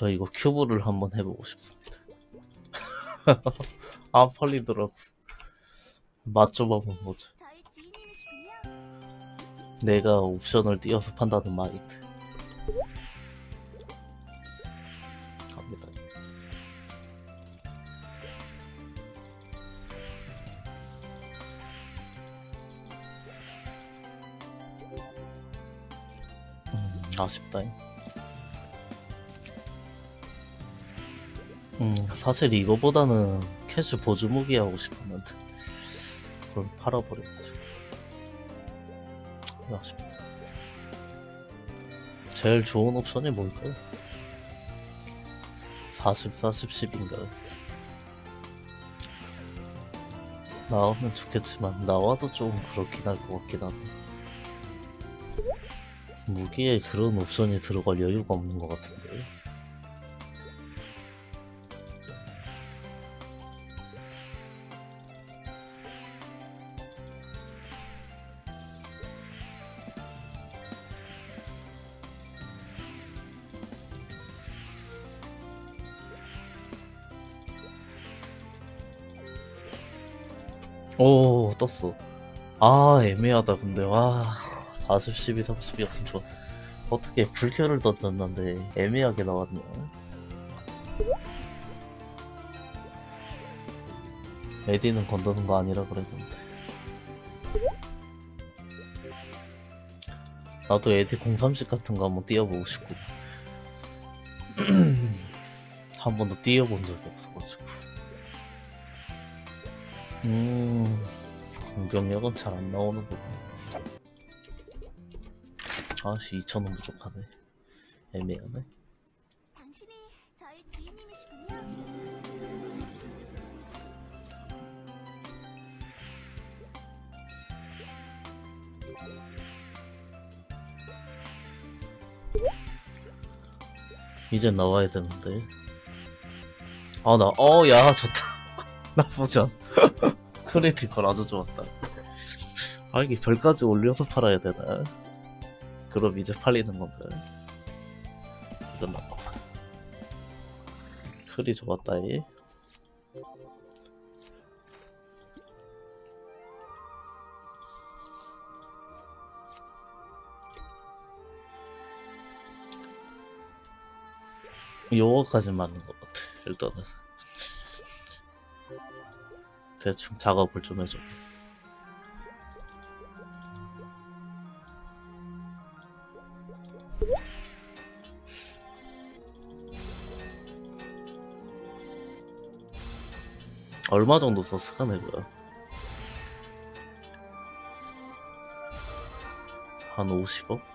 저 이거 큐브를 한번 해보고 싶습니다. 안 팔리더라고. 한번 보자. 내가 옵션을 띄어서 판다는 마인드. 갑니다. 음, 아쉽다. 음, 사실 이거보다는 캐시 보조 무기 하고 싶었는데 그걸 팔아버려가지고 아쉽다. 제일 좋은 옵션이 뭘까요? 40, 40, 10인가요? 나오면 좋겠지만 나와도 좀 그렇긴 할 것 같긴 하네 무기에 그런 옵션이 들어갈 여유가 없는 것 같은데 오 떴어. 아 애매하다 근데. 와 40, 12, 30이었으면 좋아 어떻게 불켜를 던졌는데 애매하게 나왔네 에디는 건드는 거 아니라 그랬는데 나도 에디 030 같은 거 한번 뛰어보고 싶고. 한 번도 뛰어본 적이 없어가지고 음, 공격력은 잘 안 나오는구나. 아씨, 2,000원 부족하네. 애매하네. 이제 나와야 되는데. 아, 나, 어, 야, 좋다. 나쁘지 않. 크리티컬 아주 좋았다. 아, 이게 별까지 올려서 팔아야 되나? 그럼 이제 팔리는 건가? 이건 나빠다. 크리 좋았다, 이. 요거까지 맞는 것 같아, 일단은. 대충 작업을 좀 해줘. 얼마 정도 썼을까 내가? 한 50억?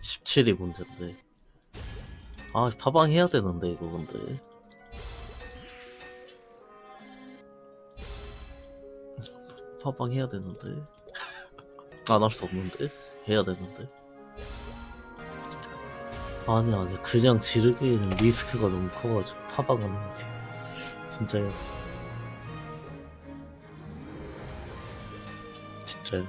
십칠이 문제인데. 아, 파방 해야 되는데, 이거 근데. 파방 해야 되는데. 안 할 수 없는데. 해야 되는데. 아니, 아니, 그냥 지르기에는 리스크가 너무 커가지고, 파방은 해야지. 진짜요. 진짜요.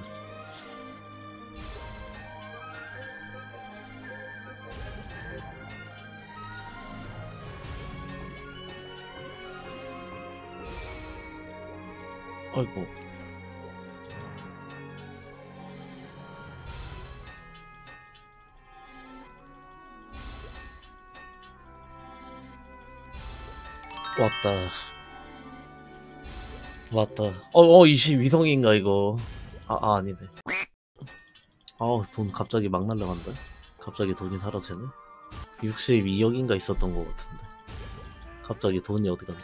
아이고. 왔다. 왔다. 어, 어, 22성인가, 이거. 아, 아, 아니네. 아우, 돈 갑자기 막 날라간다. 갑자기 돈이 사라지네. 62억인가 있었던 것 같은데. 갑자기 돈이 어디 갔냐.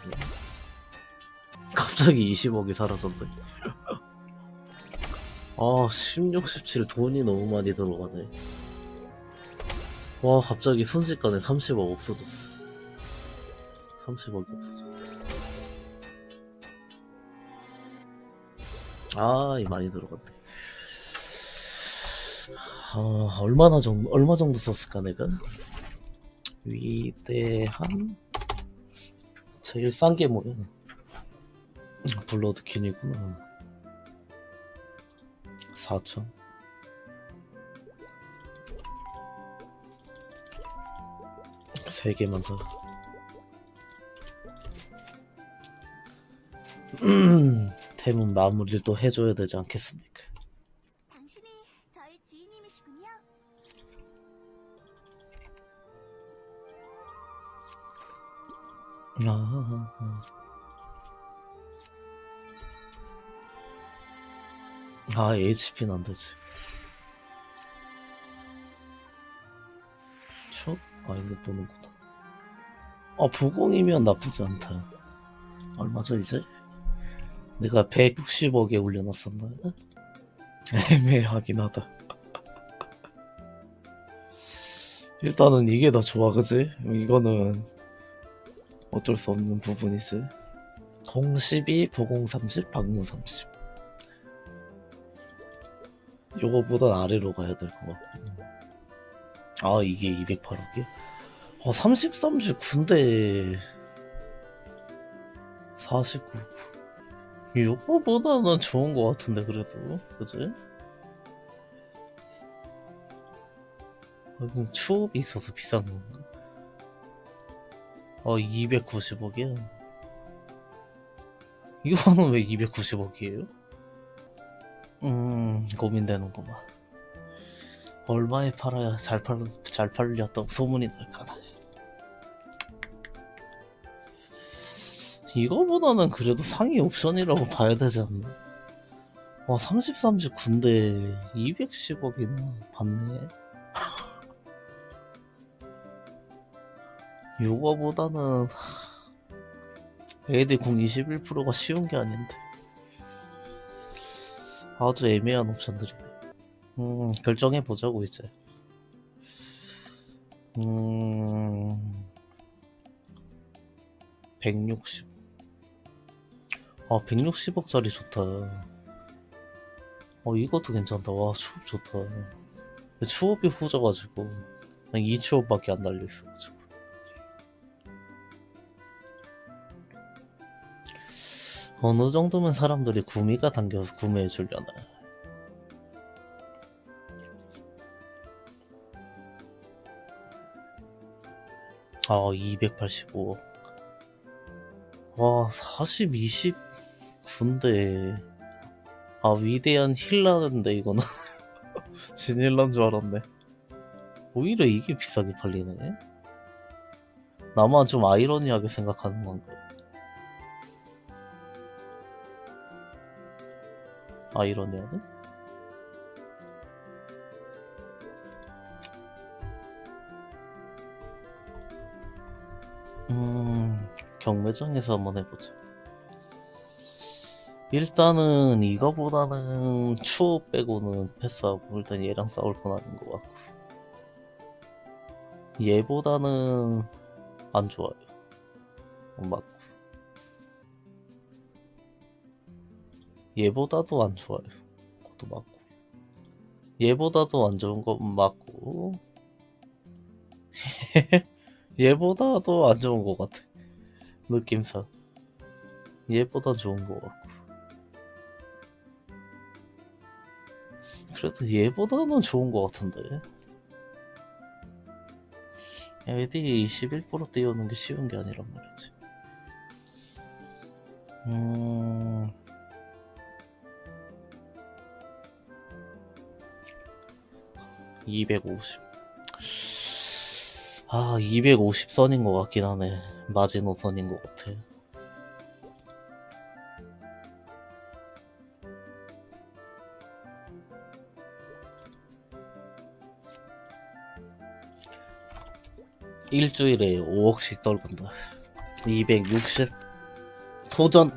갑자기 20억이 사라졌네. 아, 16, 17 돈이 너무 많이 들어가네. 와, 갑자기 순식간에 30억 없어졌어. 30억이 없어졌어. 아, 이 많이 들어갔네. 아, 얼마나 정도, 얼마 정도 썼을까, 내가? 위대한? 제일 싼 게 뭐야? 블러드킨이구나. 4천. 세 개만 사. 템은 마무리를 또 해줘야 되지 않겠습니까? 당신이 저희 지인님이시군요. 아, 아, HP는 안 되지. 첫? 아, 이거 보는구나. 아, 보공이면 나쁘지 않다. 얼마죠, 이제? 내가 160억에 올려놨었나? 애매하긴 하다. 일단은 이게 더 좋아, 그지? 이거는 어쩔 수 없는 부분이지. 공12, 보공 30, 박무 30. 요거보단 아래로 가야 될 것 같고. 아, 이게 208억이야? 아, 30, 39인데. 49. 요거보다는 좋은 것 같은데, 그래도. 그지? 아, 그럼 추업이 있어서 비싼 건가? 어, 290억이야. 이거는 왜 290억이에요? 음, 고민되는구만. 얼마에 팔아야 잘 팔, 잘 팔렸다고 소문이 날까나. 이거보다는 그래도 상위 옵션이라고 봐야 되지 않나? 와, 30, 39인데 210억이나 받네. 요거보다는 AD 공 21%가 쉬운 게 아닌데 아주 애매한 옵션들이네 음 결정해 보자고 이제 음... 160. 아, 160억짜리 좋다. 어, 이것도 괜찮다. 와, 추업 좋다. 추업이 후져가지고, 그냥 2추업밖에 안 달려있어가지고. 어느 정도면 사람들이 구미가 당겨서 구매해 주려나. 아, 285억. 와, 40, 20 군데. 아, 위대한 힐라인데, 이거는. 진힐라인 줄 알았네. 오히려 이게 비싸게 팔리네. 나만 좀 아이러니하게 생각하는 건가. 아이러니하네? 음, 경매장에서 한번 해보자. 일단은 이거보다는 추호 빼고는 패스하고 일단 얘랑 싸울 건 아닌 것 같고 얘보다는 안 좋아요. 맞고 얘보다도 안 좋아요. 그것도 맞고 얘보다도 안 좋은 건 맞고 얘보다도 안 좋은 것 같아. 느낌상 얘보다 좋은 것 같고 그래도 얘보다는 좋은 것 같은데 AD 21% 띄우는 게 쉬운 게 아니란 말이지 음... (250) 아, 250선인 것 같긴 하네. 마지노선인 것 같아. 일주일에 5억씩 떨군다. 260. 도전!